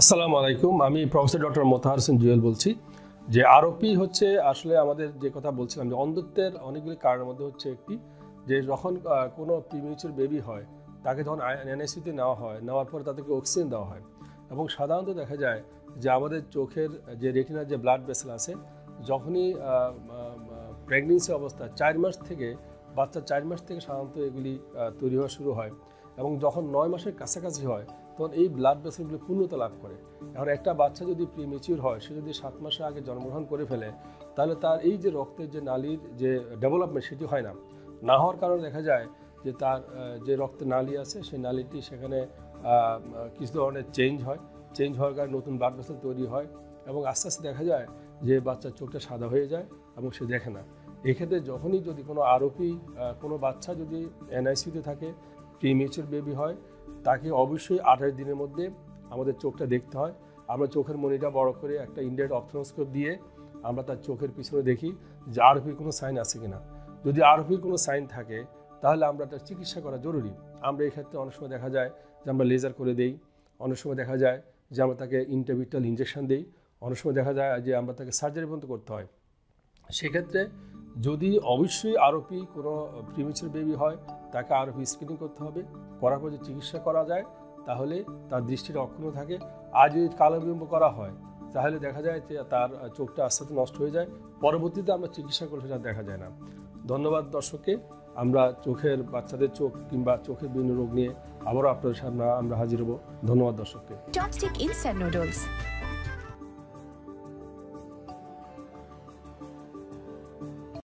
আসসালামু আলাইকুম, আমি প্রফেসর ডক্টর মোতাহার হোসেন জুয়েল বলছি। যে আরোপি হচ্ছে আসলে আমাদের যে কথা বলছিলাম, যে অন্ধত্বের অনেকগুলি কারণের মধ্যে হচ্ছে একটি, যে যখন কোনো প্রিমিউচার বেবি হয়, তাকে যখন এনএসিতে নেওয়া হয়, নেওয়ার পরে তাদেরকে অক্সিজেন দেওয়া হয়। এবং সাধারণত দেখা যায় যে আমাদের চোখের যে রেটিনার যে ব্লাড ভেসেল আছে, যখনই প্রেগনেন্সি অবস্থা চার মাস থেকে, বাচ্চা চার মাস থেকে সাধারণত এগুলি তৈরি হওয়া শুরু হয়। এবং যখন নয় মাসের কাছাকাছি হয়, তখন এই ব্লাড ভেসেলগুলি পূর্ণতা লাভ করে। এখন একটা বাচ্চা যদি প্রিমেচিউর হয়, সে যদি সাত মাসের আগে জন্মগ্রহণ করে ফেলে, তাহলে তার এই যে রক্তের যে নালীর যে ডেভেলপমেন্ট সেটি হয় না। না হওয়ার কারণে দেখা যায় যে তার যে রক্তের নালী আছে, সেই নালীটি সেখানে কিছু ধরনের চেঞ্জ হয়। চেঞ্জ হওয়ার কারণে নতুন ব্লাড ভেসেল তৈরি হয় এবং আস্তে আস্তে দেখা যায় যে বাচ্চার চোখটা সাদা হয়ে যায় এবং সে দেখে না। এক্ষেত্রে যখনই যদি কোনো আরোপি কোনো বাচ্চা যদি এনআইসিউতে থাকে প্রিমেচুর বেবি হয়, তাকে অবশ্যই আঠাশ দিনের মধ্যে আমাদের চোখটা দেখতে হয়। আমরা চোখের মনিটা বড় করে একটা ইন্ডিয়ার অপথ্রোস্কোপ দিয়ে আমরা তার চোখের পিছনে দেখি যে আরোপির কোনো সাইন আছে কি না যদি আরোপির কোনো সাইন থাকে, তাহলে আমরা তার চিকিৎসা করা জরুরি। আমরা এই ক্ষেত্রে অনেক সময় দেখা যায় যে আমরা লেজার করে দেই, অনেক সময় দেখা যায় যে আমরা তাকে ইন্টারভিটাল ইঞ্জেকশন দিই, অনেক সময় দেখা যায় যে আমরা তাকে সার্জারি পর্যন্ত করতে হয়। সেক্ষেত্রে যদি অবশ্যই আরোপি কোনো প্রিমিচার বেবি হয়, তাকে আরোপি স্ক্রিনিং করতে হবে, করার পর যদি চিকিৎসা করা যায়, তাহলে তার দৃষ্টিটা অক্ষুণ্ণ থাকে। আর যদি কালবিলম্ব করা হয়, তাহলে দেখা যায় যে তার চোখটা আস্তে আস্তে নষ্ট হয়ে যায়। পরবর্তীতে আমরা চিকিৎসা করলে সেটা দেখা যায় না। ধন্যবাদ দর্শককে। আমরা চোখের বাচ্চাদের চোখ কিংবা চোখের বিভিন্ন রোগ নিয়ে আবারও আপনাদের সামনে আমরা হাজির হব। ধন্যবাদ দর্শককে।